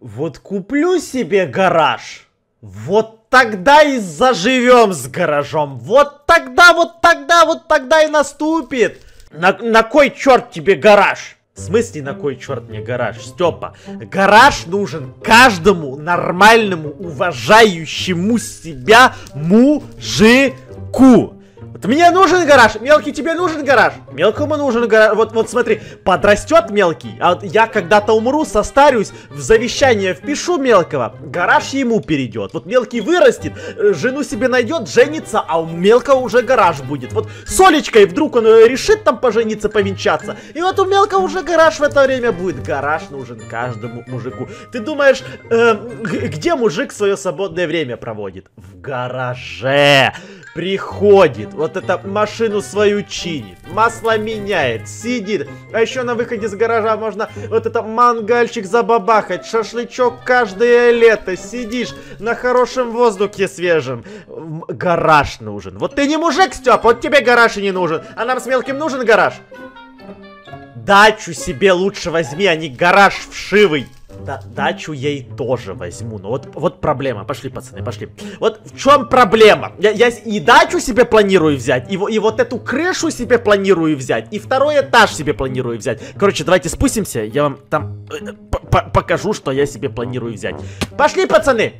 Вот куплю себе гараж. Вот тогда и заживем с гаражом. Вот тогда, вот тогда, вот тогда и наступит. На, на кой черт тебе гараж? В смысле, на кой черт мне гараж? Степа, гараж нужен каждому нормальному, уважающему себя мужику. Вот мне нужен гараж, мелкий, тебе нужен гараж. Мелкому нужен гараж. Вот, вот смотри, подрастет мелкий, а вот я когда-то умру, состарюсь, в завещание впишу мелкого, гараж ему перейдет. Вот мелкий вырастет, э, жену себе найдет, женится, а у мелкого уже гараж будет. Вот с Олечкой вдруг он э, решит там пожениться, повенчаться, и вот у мелкого уже гараж в это время будет. Гараж нужен каждому мужику. Ты думаешь, э, где мужик свое свободное время проводит? В гараже приходит, вот это машину свою чинит, масло меняет, сидит. А еще на выходе с гаража можно вот это мангальчик забабахать, шашлычок каждое лето, сидишь на хорошем воздухе свежем. Гараж нужен. Вот ты не мужик, Степ, вот тебе гараж и не нужен. А нам с мелким нужен гараж? Дачу себе лучше возьми, а не гараж вшивый. Да, дачу ей тоже возьму. Но вот, вот проблема. Пошли, пацаны, пошли. Вот в чем проблема? Я, я и дачу себе планирую взять, и, и вот эту крышу себе планирую взять, и второй этаж себе планирую взять. Короче, давайте спустимся, я вам там э, покажу, что я себе планирую взять. Пошли, пацаны!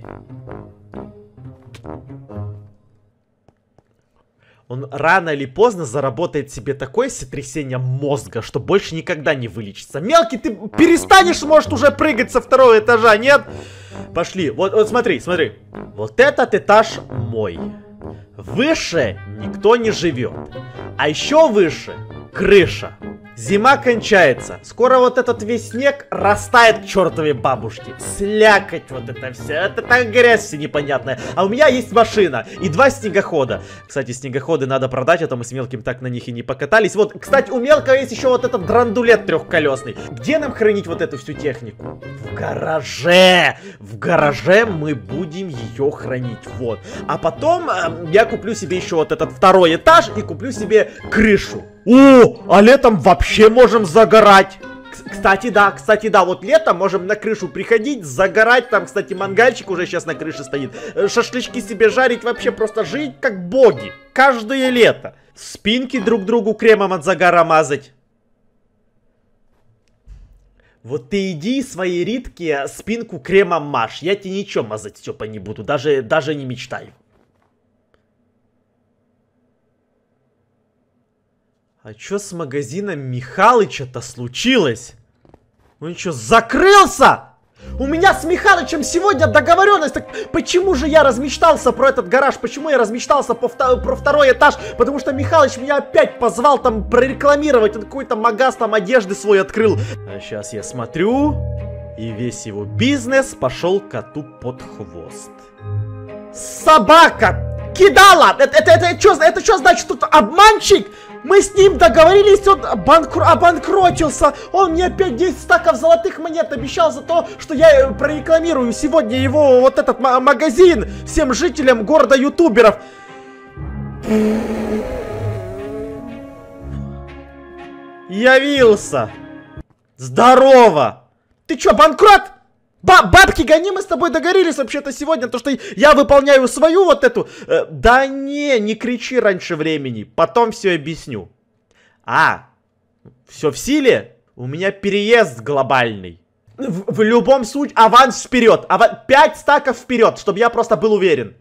Он рано или поздно заработает себе такое сотрясение мозга, что больше никогда не вылечится. Мелкий, ты перестанешь, может, уже прыгать со второго этажа, нет? Пошли, вот, вот смотри, смотри. Вот этот этаж мой. Выше никто не живет. А еще выше крыша. Зима кончается. Скоро вот этот весь снег растает к чертовой бабушке. Слякоть вот это все. Это так грязь все непонятная. А у меня есть машина и два снегохода. Кстати, снегоходы надо продать, а то мы с мелким так на них и не покатались. Вот, кстати, у мелкого есть еще вот этот драндулет трехколесный. Где нам хранить вот эту всю технику? В гараже. В гараже мы будем ее хранить. Вот. А потом э, я куплю себе еще вот этот второй этаж и куплю себе крышу. О, а летом вообще можем загорать. Кстати, да, кстати, да, вот летом можем на крышу приходить, загорать, там, кстати, мангальчик уже сейчас на крыше стоит, э, шашлычки себе жарить, вообще просто жить как боги, каждое лето. Спинки друг другу кремом от загара мазать. Вот ты иди своей Ритке спинку кремом маш, я тебе ничего мазать, Степа, не буду, даже, даже не мечтаю. А чё с магазином Михалыча-то случилось? Он что, закрылся? У меня с Михалычем сегодня договоренность. Так почему же я размечтался про этот гараж? Почему я размечтался по вто про второй этаж? Потому что Михалыч меня опять позвал там прорекламировать. Он какой-то магаз там одежды свой открыл. А сейчас я смотрю, и весь его бизнес пошел коту под хвост. Собака! Кидала! Это, это, это, это, что, это значит тут обманщик? Мы с ним договорились, он банкр... обанкротился. Он мне опять 10 стаков золотых монет обещал за то, что я э, прорекламирую сегодня его вот этот магазин всем жителям города ютуберов. Явился. Здорово. Ты чё, банкрот? Ба бабки гони, мы с тобой договорились вообще-то сегодня, то что я выполняю свою вот эту... Э, да не, не кричи раньше времени, потом все объясню. А, все в силе? У меня переезд глобальный. В, в любом случае, аванс вперед, ава 5 стаков вперед, чтобы я просто был уверен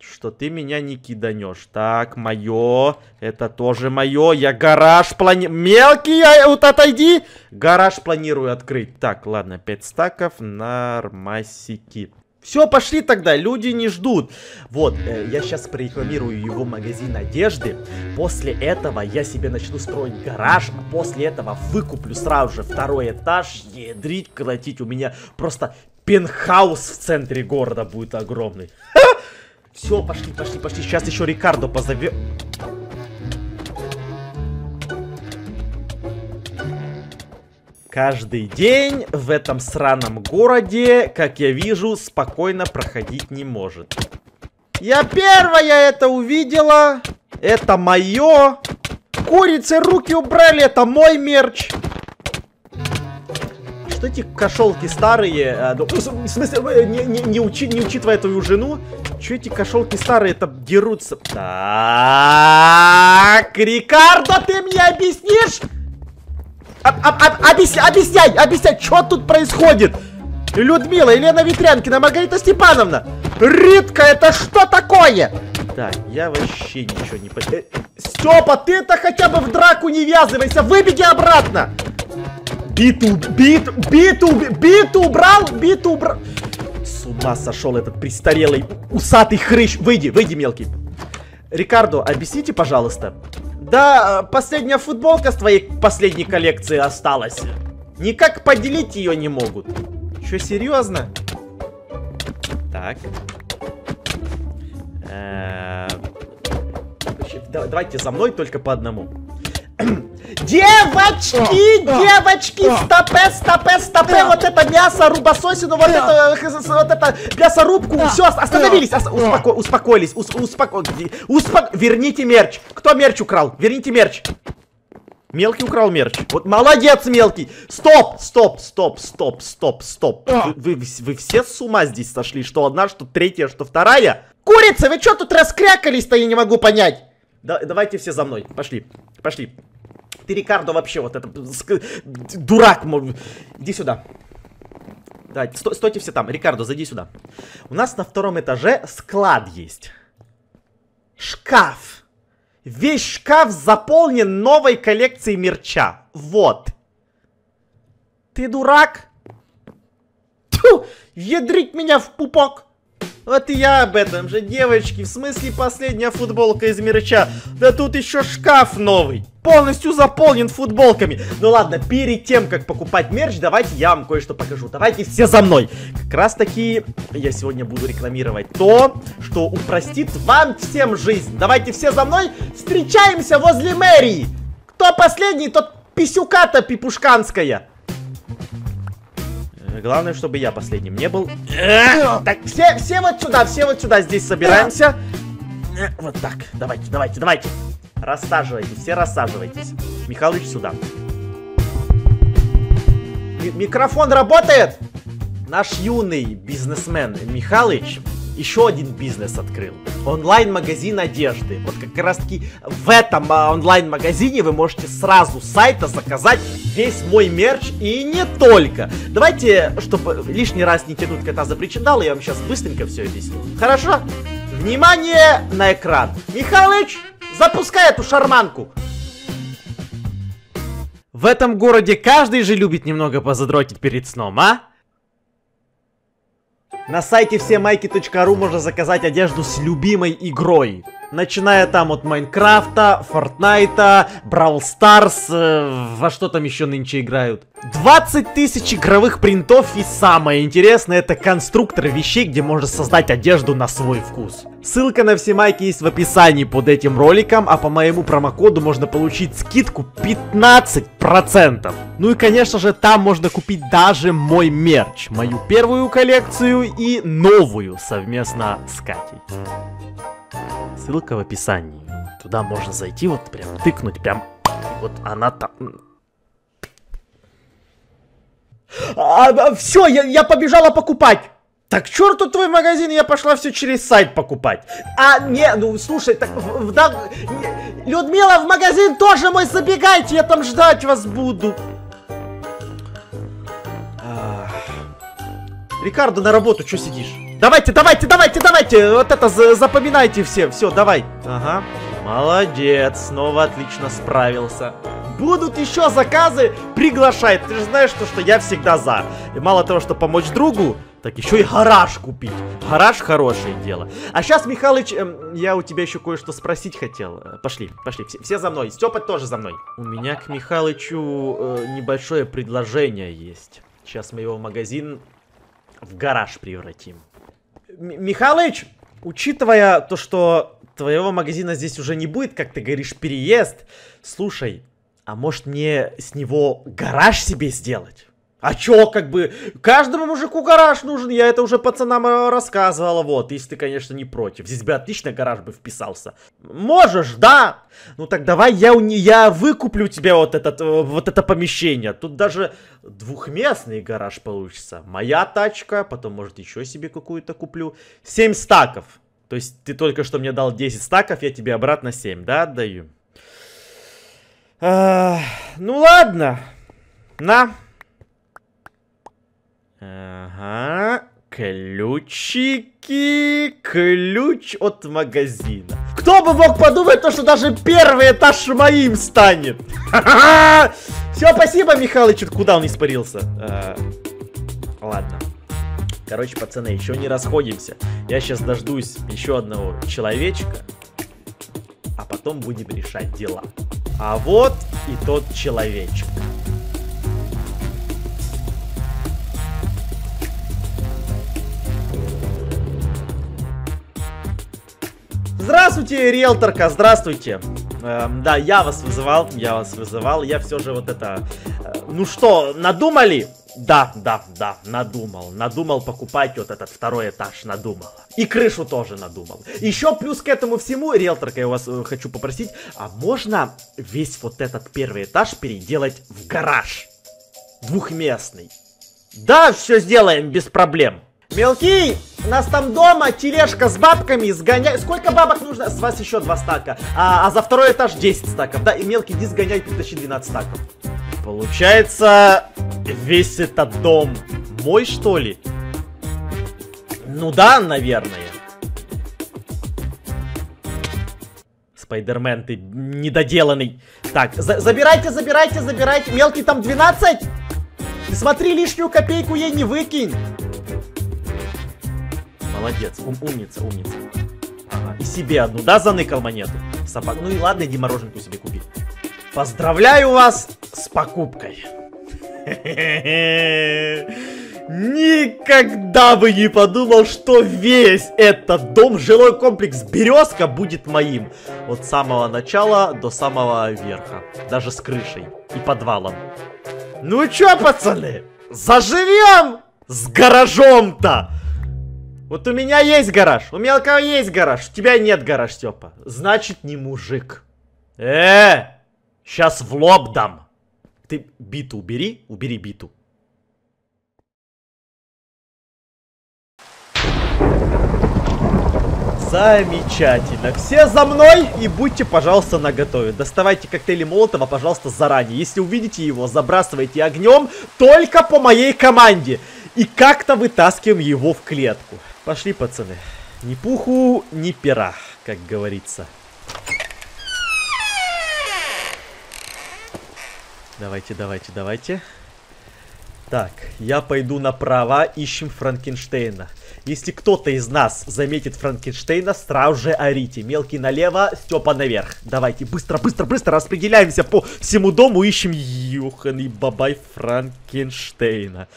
что ты меня не киданешь. Так, мое. Это тоже мое. Я гараж планирую. Мелкий, я, вот отойди. Гараж планирую открыть. Так, ладно, 5 стаков. Нормасики. Все, пошли тогда, люди не ждут. Вот, э, я сейчас прорекламирую его магазин одежды. После этого я себе начну строить гараж. А после этого выкуплю сразу же второй этаж. Ядрить, колотить. У меня просто пентхаус в центре города будет огромный. Все, пошли, пошли, пошли. Сейчас еще Рикардо позовем. Каждый день в этом сраном городе, как я вижу, спокойно проходить не может. Я первая это увидела. Это мое. Курицы руки убрали, это мой мерч что эти кошелки старые, а, ну, в смысле, э, не, не, не, учи, не учитывая твою жену, что эти кошелки старые-то дерутся? Так, Рикардо, ты мне объяснишь? Об, об, об, объясняй, объясняй, объясняй, что тут происходит? Людмила, Елена Ветрянкина, Маргарита Степановна. Ритка, это что такое? Так, я вообще ничего не понимаю. Э, Степа, ты-то хотя бы в драку не ввязывайся, выбеги обратно. Биту, бит, биту, биту убрал, биту убрал. С ума сошел этот престарелый усатый хрыщ. Выйди, выйди, мелкий. Рикардо, объясните, пожалуйста. Да, последняя футболка с твоей последней коллекции осталась. Никак поделить ее не могут. Что, серьезно? Так. Э, давайте за мной только по одному. Девочки, девочки, стопе, стопе, стопе, вот это мясо, рубасосину, вот это, вот это мясорубку, все, остановились, успоко успокоились, успоко успок верните мерч. Кто мерч украл? Верните мерч. Мелкий украл мерч. Вот молодец, мелкий. Стоп, стоп, стоп, стоп, стоп, стоп. Вы, вы, вы все с ума здесь сошли? Что одна, что третья, что вторая? Курица, вы что тут раскрякались-то, я не могу понять. Да, давайте все за мной. Пошли, пошли. Ты, Рикардо, вообще вот это... Дурак. Иди сюда. Давайте, сто, стойте все там. Рикардо, зайди сюда. У нас на втором этаже склад есть. Шкаф. Весь шкаф заполнен новой коллекцией мерча. Вот. Ты дурак? Тьфу, ядрить меня в пупок. Вот и я об этом же, девочки. В смысле последняя футболка из мерча? Да тут еще шкаф новый. Полностью заполнен футболками. Ну ладно, перед тем, как покупать мерч, давайте я вам кое-что покажу. Давайте все за мной. Как раз таки я сегодня буду рекламировать то, что упростит вам всем жизнь. Давайте все за мной. Встречаемся возле мэрии. Кто последний, тот писюка-то пипушканская. Главное, чтобы я последним не был. Так, все, все вот сюда, все вот сюда здесь собираемся. Вот так, давайте, давайте, давайте. Рассаживайтесь, все рассаживайтесь. Михалыч сюда. Микрофон работает? Наш юный бизнесмен Михалыч еще один бизнес открыл. Онлайн-магазин одежды. Вот как раз таки в этом а, онлайн-магазине вы можете сразу с сайта заказать весь мой мерч и не только. Давайте, чтобы лишний раз не тянуть кота за причиндал, я вам сейчас быстренько все объясню. Хорошо? Внимание на экран. Михалыч, запускай эту шарманку. В этом городе каждый же любит немного позадротить перед сном, а? На сайте всемайки.ру можно заказать одежду с любимой игрой. Начиная там от Майнкрафта, Фортнайта, Брау Старс, э, во что там еще нынче играют. 20 тысяч игровых принтов и самое интересное это конструктор вещей, где можно создать одежду на свой вкус. Ссылка на все майки есть в описании под этим роликом, а по моему промокоду можно получить скидку 15%. Ну и конечно же там можно купить даже мой мерч, мою первую коллекцию и новую совместно с Катей. Ссылка в описании. Туда можно зайти, вот прям тыкнуть, прям... Вот она там... А, а, все, я, я побежала покупать. Так черту твой магазин, я пошла все через сайт покупать. А, не, ну слушай, так, в, в, да, Людмила, в магазин тоже мой забегайте, я там ждать вас буду. Рикардо, на работу что сидишь? Давайте, давайте, давайте, давайте, вот это запоминайте все, все, давай. Ага, молодец, снова отлично справился будут еще заказы, приглашай. Ты же знаешь, что, что я всегда за. И мало того, что помочь другу, так еще и гараж купить. Гараж хорошее дело. А сейчас, Михалыч, эм, я у тебя еще кое-что спросить хотел. Э, пошли, пошли, все, все за мной. Степа тоже за мной. У меня к Михалычу э, небольшое предложение есть. Сейчас мы его магазин в гараж превратим. Михалыч, учитывая то, что твоего магазина здесь уже не будет, как ты говоришь, переезд, слушай, а может мне с него гараж себе сделать? А чё, как бы, каждому мужику гараж нужен, я это уже пацанам э, рассказывала, вот, если ты, конечно, не против. Здесь бы отлично гараж бы вписался. Можешь, да? Ну так давай я, я выкуплю тебе вот, этот, э, вот это помещение. Тут даже двухместный гараж получится. Моя тачка, потом, может, еще себе какую-то куплю. 7 стаков. То есть ты только что мне дал 10 стаков, я тебе обратно 7, да, отдаю? А, ну ладно. На. Ага. Ключики. Ключ от магазина. Кто бы мог подумать, то, что даже первый этаж моим станет. Все, спасибо, Михалыч. Куда он испарился? А, ладно. Короче, пацаны, еще не расходимся. Я сейчас дождусь еще одного человечка. А потом будем решать дела. А вот и тот человечек. Здравствуйте, риэлторка, здравствуйте. Эм, да, я вас вызывал, я вас вызывал, я все же вот это... Э, ну что, надумали? Да, да, да, надумал. Надумал покупать вот этот второй этаж, надумал. И крышу тоже надумал. Еще плюс к этому всему, риэлторка, я вас э, хочу попросить, а можно весь вот этот первый этаж переделать в гараж? Двухместный. Да, все сделаем без проблем. Мелкий, у нас там дома тележка с бабками, сгоняй. Сколько бабок нужно? С вас еще два стака. А, а за второй этаж 10 стаков. Да, и мелкий, иди сгоняй, притащи 12 стаков. Получается, весь этот дом мой, что ли? Ну да, наверное. Спайдермен, ты недоделанный. Так, за забирайте, забирайте, забирайте. Мелкий там 12? Ты смотри, лишнюю копейку ей не выкинь. Молодец, ум, умница, умница. И себе одну, да, заныкал монету? Собак. Ну и ладно, иди мороженку себе купи. Поздравляю вас с покупкой. Никогда бы не подумал, что весь этот дом, жилой комплекс Березка будет моим. От самого начала до самого верха. Даже с крышей и подвалом. Ну чё, пацаны, заживем с гаражом-то? Вот у меня есть гараж, у мелкого есть гараж, у тебя нет гараж, Степа. Значит, не мужик. Э, сейчас в лоб дам. Ты биту убери, убери биту. Замечательно. Все за мной и будьте, пожалуйста, наготове. Доставайте коктейли Молотова, пожалуйста, заранее. Если увидите его, забрасывайте огнем только по моей команде. И как-то вытаскиваем его в клетку. Пошли, пацаны. Ни пуху, ни пера, как говорится. Давайте, давайте, давайте. Так, я пойду направо, ищем Франкенштейна. Если кто-то из нас заметит Франкенштейна, сразу же орите. Мелкий налево, Степа наверх. Давайте, быстро, быстро, быстро распределяемся по всему дому, ищем Юхан Бабай Франкенштейна.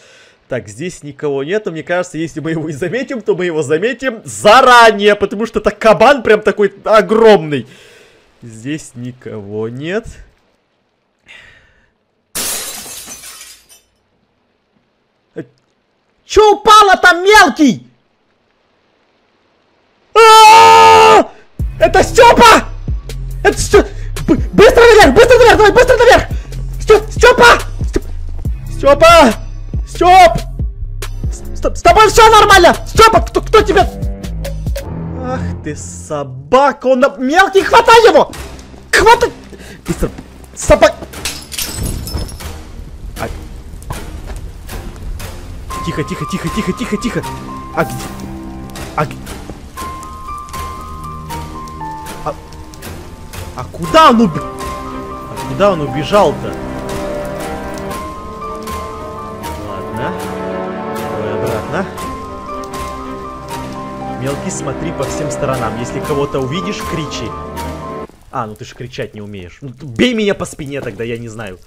Так, здесь никого нету. Мне кажется, если мы его и заметим, то мы его заметим заранее, потому что это кабан прям такой огромный. Здесь никого нет. Чё упало там, мелкий? А -а -а! Это Степа! Это Степа! Быстро наверх! Быстро наверх! Давай, быстро наверх! Степа! Степа! Степ! С, с тобой все нормально! Степа, кто, кто тебя... Ах ты собака, он... Мелкий, хватай его! Хватай! Быстро! Собак... А... Тихо, тихо, тихо, тихо, тихо, тихо! А где... А... А, а куда он уб... А куда он убежал-то? Ладно. Мелкий, смотри по всем сторонам. Если кого-то увидишь, кричи. А, ну ты же кричать не умеешь. Ну, бей меня по спине тогда, я не знаю.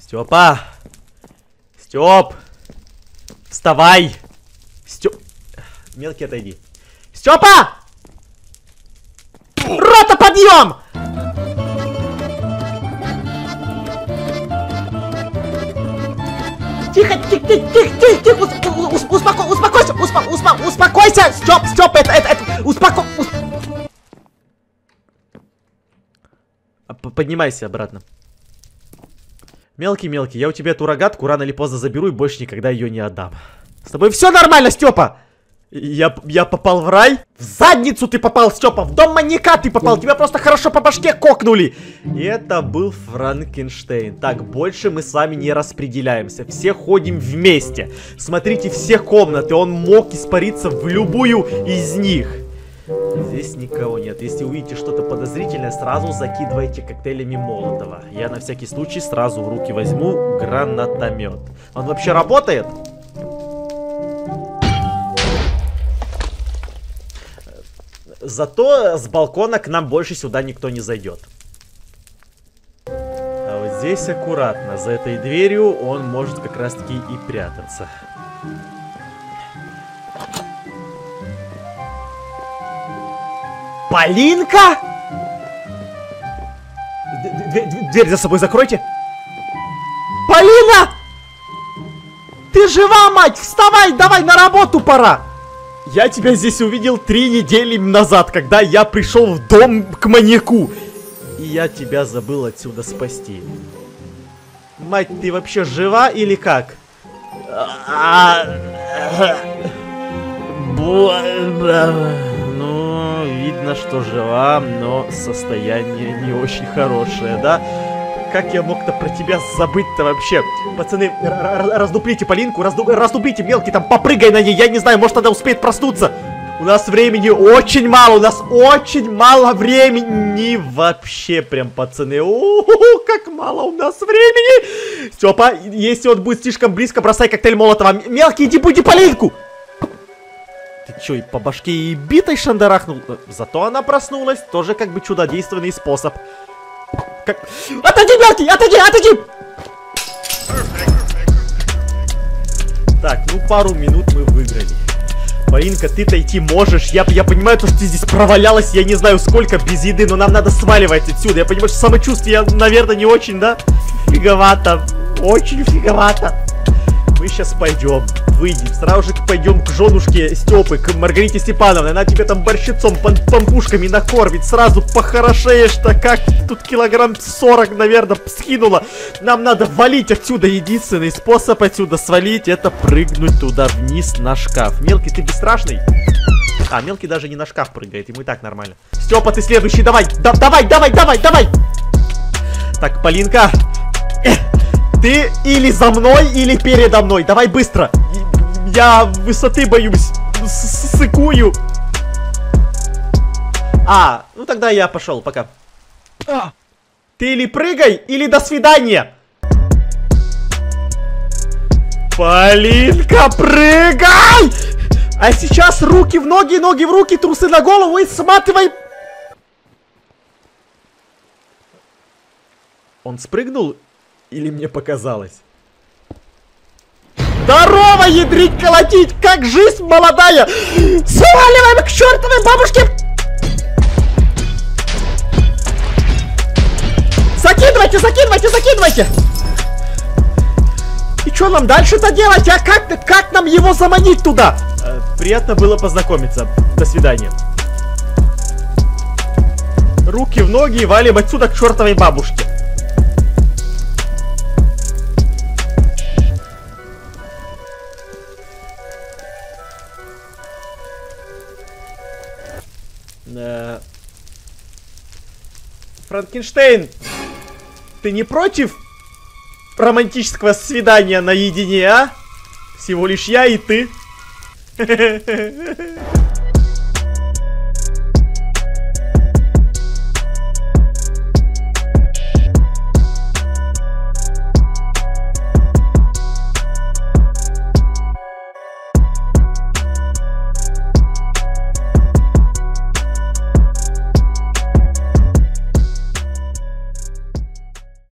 Степа! Степ! Вставай! Степ... Мелкий, отойди. Степа! Рота, подъем! Тихо, тихо, тихо, тихо, тихо, успоко, успокойся, успо, успо, успокойся, Степ, Степ, это, это, это, успоко, а, Поднимайся обратно. Мелкий-мелкий, я у тебя эту рогатку рано или поздно заберу и больше никогда ее не отдам. С тобой все нормально, Степа! Я, я попал в рай? В задницу ты попал, Степа! В дом маньяка ты попал! Тебя просто хорошо по башке кокнули! И это был Франкенштейн. Так, больше мы с вами не распределяемся. Все ходим вместе. Смотрите все комнаты. Он мог испариться в любую из них. Здесь никого нет. Если увидите что-то подозрительное, сразу закидывайте коктейлями Молотова. Я на всякий случай сразу в руки возьму гранатомет. Он вообще работает? Зато с балкона к нам больше сюда никто не зайдет. А вот здесь аккуратно. За этой дверью он может как раз таки и прятаться. Полинка? Дверь за собой закройте. Полина! Ты жива, мать! Вставай, давай, на работу пора! Я тебя здесь увидел три недели назад, когда я пришел в дом к маньяку. И я тебя забыл отсюда спасти. Мать, ты вообще жива или как? А, ну, видно, что жива, но состояние не очень хорошее, да? Как я мог-то про тебя забыть-то вообще? Пацаны, раздуплите Полинку, разду раздуплите мелкий, там попрыгай на ней, я не знаю, может она успеет проснуться. У нас времени очень мало, у нас очень мало времени вообще прям, пацаны. О, как мало у нас времени. Степа, если он будет слишком близко, бросай коктейль Молотова. Мелкий, иди буди Полинку. Ты чё, и по башке и битой шандарахнул? Зато она проснулась, тоже как бы чудодейственный способ. Как... Отойди, мелкий! Отойди, отойди! Так, ну пару минут мы выиграли. Полинка, ты-то идти можешь. Я, я понимаю, то, что ты здесь провалялась, я не знаю сколько, без еды, но нам надо сваливать отсюда. Я понимаю, что самочувствие, наверное, не очень, да? Фиговато. Очень фиговато. Мы сейчас пойдем, выйдем, сразу же пойдем к женушке Степы, к Маргарите Степановне. Она тебе там борщицом, пам пампушками накормит. Сразу похорошеешь-то, как тут килограмм 40, наверное, скинула. Нам надо валить отсюда. Единственный способ отсюда свалить, это прыгнуть туда вниз на шкаф. Мелкий, ты бесстрашный? А, мелкий даже не на шкаф прыгает, ему и так нормально. Степа, ты следующий, давай, да, давай, давай, давай, давай! Так, Полинка, ты или за мной, или передо мной. Давай быстро. Я высоты боюсь. Сыкую. А, ну тогда я пошел, пока. А. Ты или прыгай, или до свидания. Полинка, прыгай! А сейчас руки в ноги, ноги в руки, трусы на голову и сматывай. Он спрыгнул или мне показалось? Здорово, ядрить, колотить! Как жизнь молодая! Сваливаем к чертовой бабушке! Закидывайте, закидывайте, закидывайте! И что нам дальше-то делать? А как, как нам его заманить туда? Э, приятно было познакомиться. До свидания. Руки в ноги и валим отсюда к чертовой бабушке. Франкенштейн, ты не против романтического свидания наедине, а? Всего лишь я и ты.